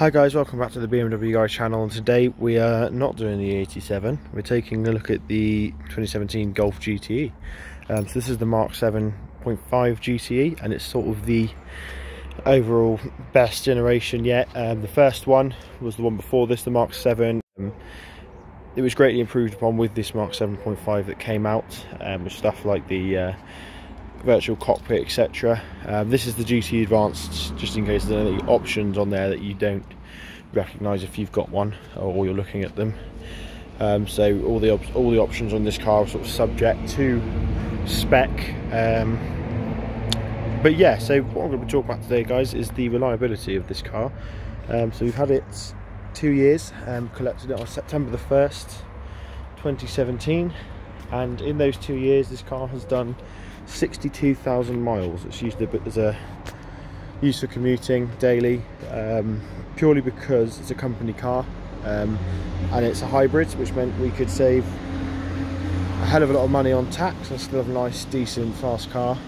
Hi guys, welcome back to the BMW Guy channel and today we are not doing the 87, we're taking a look at the 2017 Golf GTE. Um, so this is the Mark 7.5 GTE and it's sort of the overall best generation yet. Um, the first one was the one before this, the Mark 7. Um, it was greatly improved upon with this Mark 7.5 that came out um, with stuff like the uh, virtual cockpit etc um, this is the GT Advanced just in case there's any options on there that you don't recognize if you've got one or you're looking at them. Um, so all the all the options on this car are sort of subject to spec. Um, but yeah so what I'm going to be talking about today guys is the reliability of this car. Um, so we've had it two years um, collected it on September the 1st 2017 and in those two years this car has done 62,000 miles. It's used as a used for commuting daily, um, purely because it's a company car um, and it's a hybrid, which meant we could save a hell of a lot of money on tax and still have a nice, decent, fast car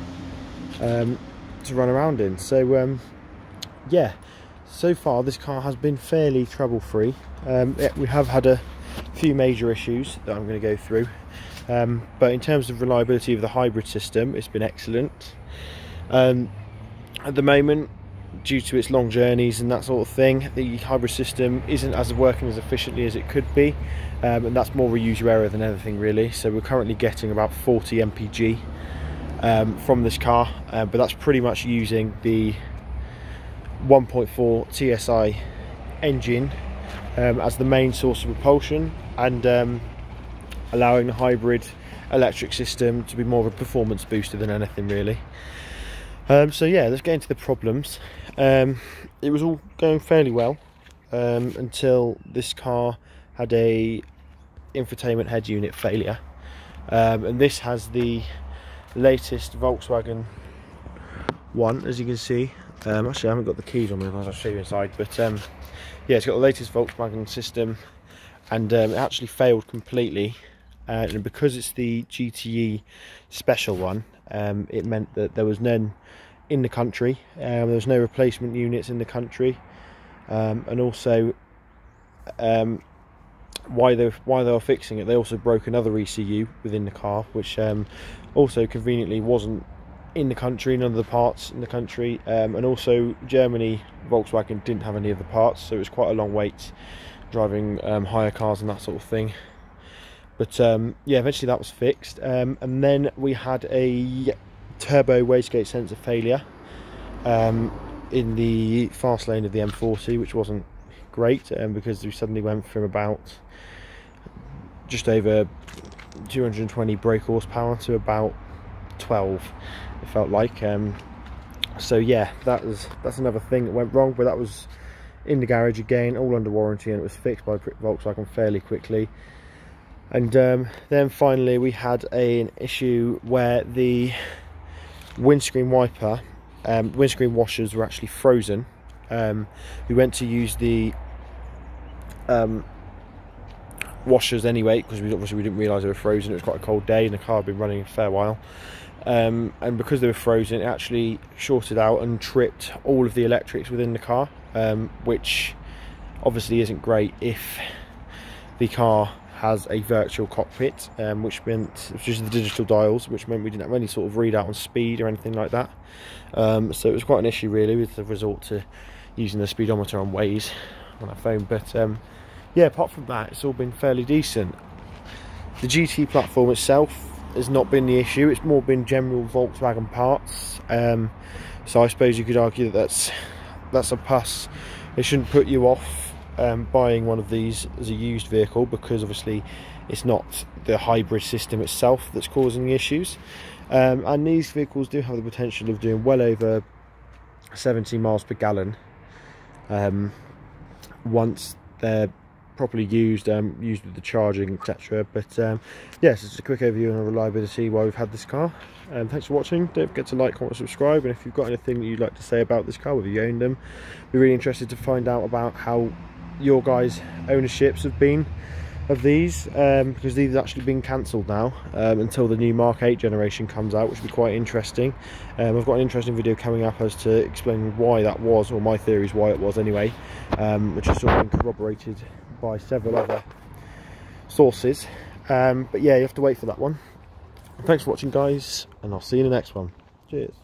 um, to run around in. So um, yeah, so far this car has been fairly trouble-free. Um, we have had a few major issues that I'm going to go through. Um, but in terms of reliability of the hybrid system, it's been excellent. Um, at the moment, due to its long journeys and that sort of thing, the hybrid system isn't as working as efficiently as it could be, um, and that's more a user error than anything really. So we're currently getting about 40 mpg um, from this car, uh, but that's pretty much using the 1.4 TSI engine um, as the main source of propulsion, and um, allowing the hybrid electric system to be more of a performance booster than anything really. Um, so yeah, let's get into the problems. Um, it was all going fairly well um, until this car had a infotainment head unit failure. Um, and this has the latest Volkswagen one, as you can see. Um, actually, I haven't got the keys on me, I'll show you inside. But um, yeah, it's got the latest Volkswagen system and it actually failed completely uh, and because it's the GTE special one um, it meant that there was none in the country. Um, there was no replacement units in the country. Um, and also um, why they why they were fixing it they also broke another ECU within the car which um, also conveniently wasn't in the country none of the parts in the country. Um, and also Germany Volkswagen didn't have any of the parts so it was quite a long wait driving hire cars and that sort of thing but um, yeah, eventually that was fixed. Um, and then we had a turbo wastegate sensor failure um, in the fast lane of the M40, which wasn't great um, because we suddenly went from about just over 220 brake horsepower to about 12 it felt like um, so yeah that was that's another thing that went wrong but that was in the garage again all under warranty and it was fixed by Volkswagen fairly quickly and um, then finally we had a, an issue where the windscreen wiper um, windscreen washers were actually frozen. Um, we went to use the um, washers anyway because we obviously we didn't realize they were frozen. It was quite a cold day and the car had been running a fair while. Um, and because they were frozen it actually shorted out and tripped all of the electrics within the car um, which obviously isn't great if the car has a virtual cockpit, um, which meant is the digital dials, which meant we didn't have any sort of readout on speed or anything like that. Um, so it was quite an issue really with the resort to using the speedometer on Waze on our phone. But um, yeah, apart from that, it's all been fairly decent. The GT platform itself has not been the issue; it's more been general Volkswagen parts. Um, so I suppose you could argue that that's that's a plus. It shouldn't put you off um, buying one of these as a used vehicle because obviously it's not the hybrid system itself that's causing the issues. Um, and these vehicles do have the potential of doing well over 70 miles per gallon um, once they're properly used um, used with the charging etc but um, yes it's a quick overview on the reliability while we've had this car. Um, thanks for watching. Don't forget to like comment subscribe. And if you've got anything that you'd like to say about this car whether you own them be really interested to find out about how your guys ownerships have been of these um, because these have actually been cancelled now um, until the new Mark 8 generation comes out which will be quite interesting. Um, I've got an interesting video coming up as to explaining why that was or my theories why it was anyway um, which has sort of been corroborated by several other sources. Um, but yeah you have to wait for that one. Thanks for watching guys and I'll see you in the next one. Cheers